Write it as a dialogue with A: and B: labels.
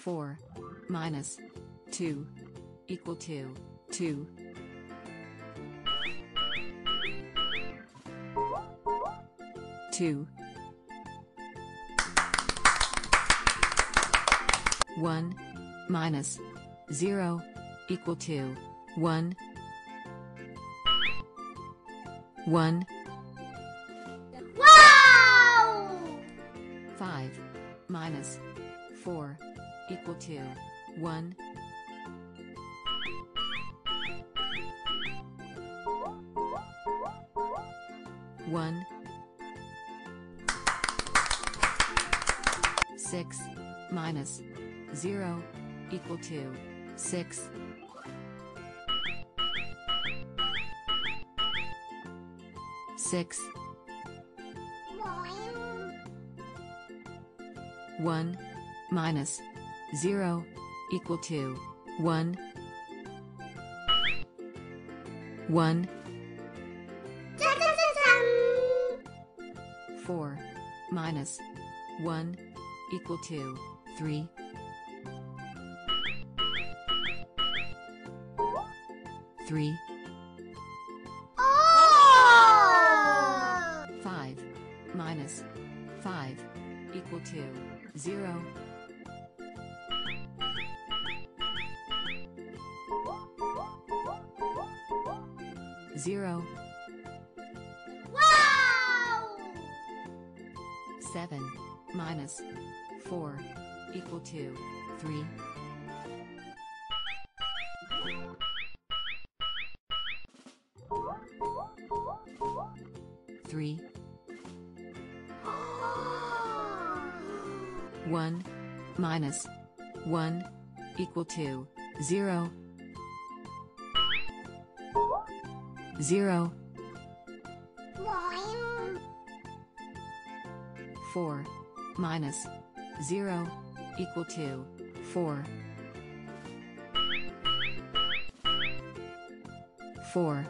A: 4 minus 2 equal to 2. Two. One minus zero equal to one. One
B: Wow!
A: five minus four equal to one. One six minus zero equal to six. Six one minus 0 equal to
B: 1 1
A: 4 minus 1 equal to 3
B: 3
A: 5 minus 5 equal to 0 Zero
B: 와우!
A: seven minus four equal to three. Three one minus one equal to zero. Zero.
B: 뭐임?
A: four. Minus. Zero. Equal to four. Four